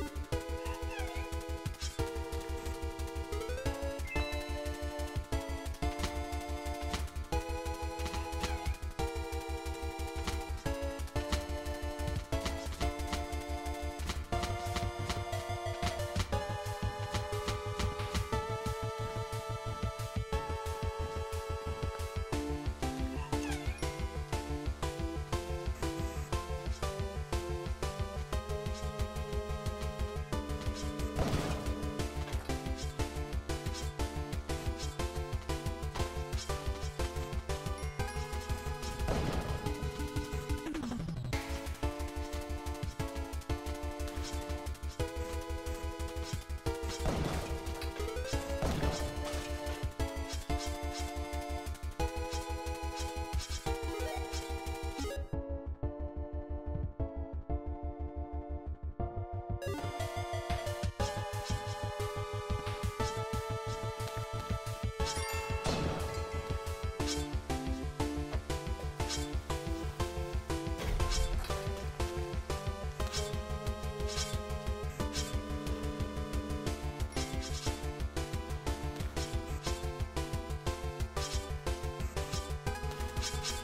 Bye. you